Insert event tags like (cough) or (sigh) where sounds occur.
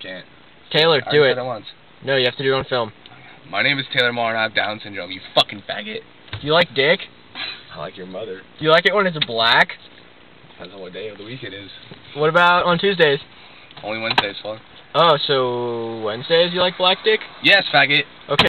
Can't. Taylor, I do it. once. No, you have to do it on film. My name is Taylor Marr and I have Down syndrome. You fucking faggot. Do you like dick? (sighs) I like your mother. Do you like it when it's black? Depends on what day of the week it is. What about on Tuesdays? Only Wednesdays, fuck. Oh, so Wednesdays you like black dick? Yes, faggot. Okay.